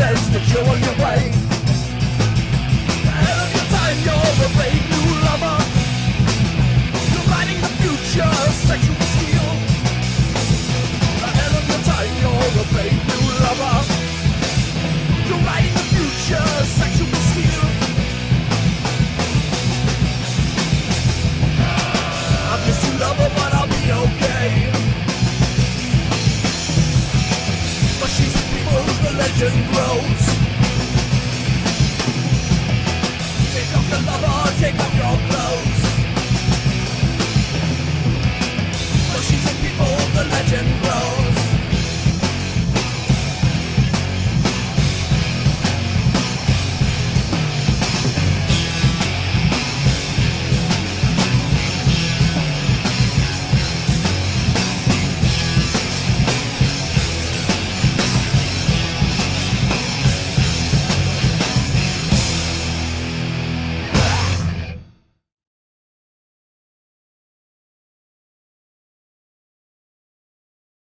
says that you're a passion grows